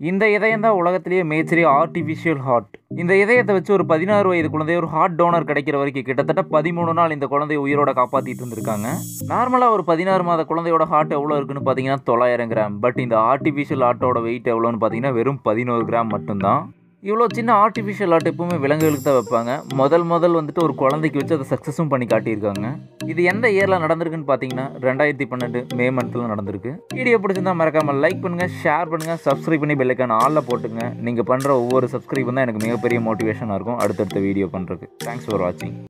இந்த இதயம் தான் உலகத்திலேயே மேச்சரி ஆர்டிஃபிஷியல் ஹார்ட் இந்த இதயத்தை வச்சு ஒரு பதினாறு வயது குழந்தை ஒரு ஹார்ட் டோனர் கிடைக்கிற வரைக்கும் கிட்டத்தட்ட பதிமூணு நாள் இந்த குழந்தைய உயிரோட காப்பாற்றிட்டு இருந்திருக்காங்க. நார்மலாக ஒரு பதினாறு மாத குழந்தையோட ஹார்ட் எவ்வளோ இருக்குன்னு பார்த்தீங்கன்னா தொள்ளாயிரம் கிராம் பட் இந்த ஆர்டிஃபிஷியல் ஹார்ட்டோட வெயிட் எவ்வளோன்னு பார்த்தீங்கன்னா வெறும் பதினோரு கிராம் மட்டும்தான். இவ்வளோ சின்ன ஆர்டிஃபிஷியல் ஆர்ட் எப்பவுமே விலங்குகளுக்கு தான் வைப்பாங்க. முதல் முதல் வந்துட்டு ஒரு குழந்தைக்கு வச்சு அதை சக்ஸஸும் பண்ணி காட்டியிருக்காங்க. இது எந்த இயரில் நடந்திருக்குன்னு பார்த்தீங்கன்னா ரெண்டாயிரத்தி பன்னெண்டு மே மந்த்தில் நடந்திருக்கு. வீடியோ பிடிச்சிருந்தா மறக்காமல் லைக் பண்ணுங்கள் ஷேர் பண்ணுங்கள் சப்ஸ்கிரைப் பண்ணி பெல்லைக்கான ஆளில் போட்டுங்க. நீங்கள் பண்ணுற ஒவ்வொரு சப்ஸ்கிரைப் தான் எனக்கு மிகப்பெரிய மோட்டிவேஷனாக இருக்கும் அடுத்தடுத்த வீடியோ பண்ணுறதுக்கு தேங்க்ஸ் ஃபார் வாட்சிங்